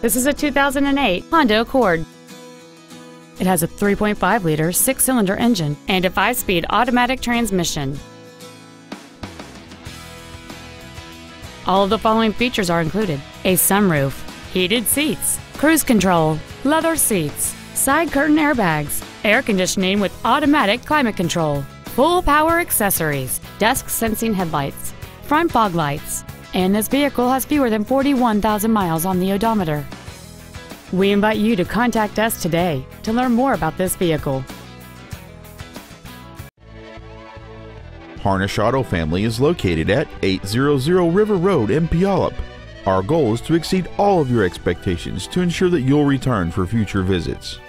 This is a 2008 Honda Accord. It has a 3.5 liter six cylinder engine and a 5 speed automatic transmission. All of the following features are included a sunroof, heated seats, cruise control, leather seats, side curtain airbags, air conditioning with automatic climate control, full power accessories, dusk sensing headlights, front fog lights, and this vehicle has fewer than 41,000 miles on the odometer. We invite you to contact us today to learn more about this vehicle. Harnish Auto Family is located at 800 River Road in Puyallup. Our goal is to exceed all of your expectations to ensure that you'll return for future visits.